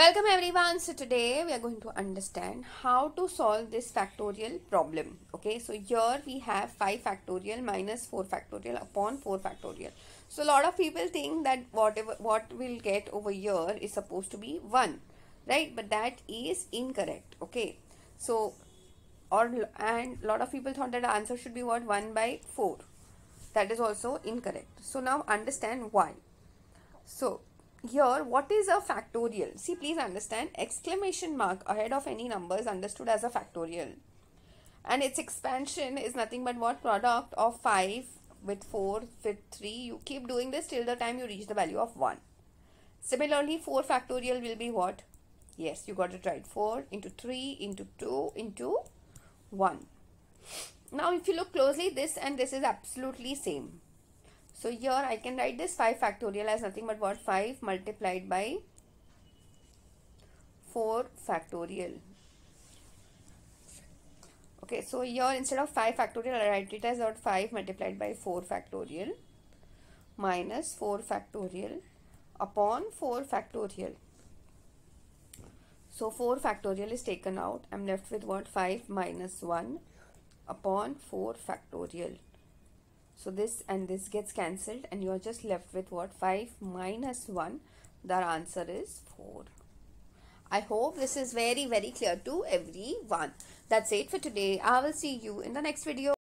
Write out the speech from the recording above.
Welcome everyone. So today we are going to understand how to solve this factorial problem. Okay, so here we have 5 factorial minus 4 factorial upon 4 factorial. So a lot of people think that whatever what we'll get over here is supposed to be 1, right? But that is incorrect. Okay, so or and a lot of people thought that the answer should be what 1 by 4. That is also incorrect. So now understand why. So here what is a factorial? See please understand exclamation mark ahead of any number is understood as a factorial. And its expansion is nothing but what? Product of 5 with 4 with 3 you keep doing this till the time you reach the value of 1 similarly 4 factorial will be what? Yes you got it right. 4 into 3 into 2 into 1 now if you look closely this and this is absolutely same so here I can write this 5 factorial as nothing but what 5 multiplied by 4 factorial. Okay, so here instead of 5 factorial I write it as what 5 multiplied by 4 factorial minus 4 factorial upon 4 factorial. So 4 factorial is taken out. I'm left with what 5 minus 1 upon 4 factorial. So this and this gets cancelled and you are just left with what 5 minus 1. The answer is 4. I hope this is very very clear to everyone. That's it for today. I will see you in the next video.